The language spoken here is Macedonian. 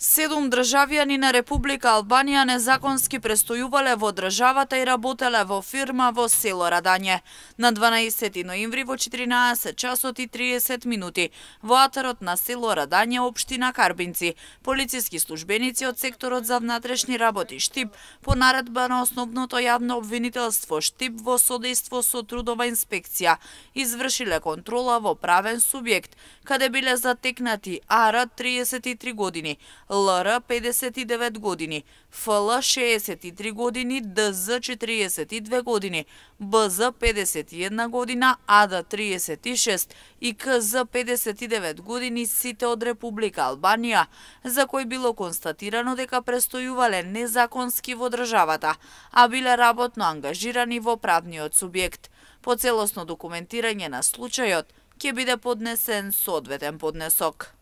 Седум државјани на Република Албанија незаконски престојувале во државата и работеле во фирма во село Радање. На 12 ноември во 14 часот и 30 минути во атарот на село Радање, општина Карбинци, полициски службеници од секторот за внатрешни работи Штип по наредба на основното јавно обвинителство Штип во содејство со трудова инспекција извршиле контрола во правен субјект, каде биле затекнати АР 33 години, ЛР 59 години, ФЛ 63 години, ДЗ 42 години, БЗ 51 година, АД 36 и КЗ 59 години сите од Република Албанија, за кои било констатирано дека престојувале незаконски во државата, а биле работно ангажирани во правниот субјект. По целосно документирање на случајот ќе биде поднесен соодветен поднесок.